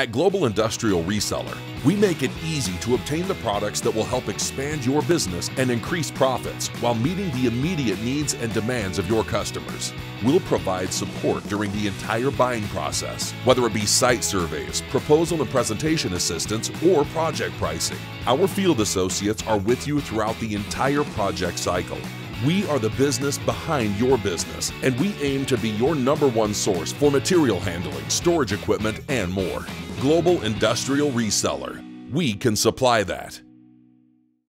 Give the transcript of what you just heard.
At Global Industrial Reseller, we make it easy to obtain the products that will help expand your business and increase profits while meeting the immediate needs and demands of your customers. We'll provide support during the entire buying process, whether it be site surveys, proposal and presentation assistance, or project pricing. Our field associates are with you throughout the entire project cycle. We are the business behind your business, and we aim to be your number one source for material handling, storage equipment, and more. Global Industrial Reseller. We can supply that.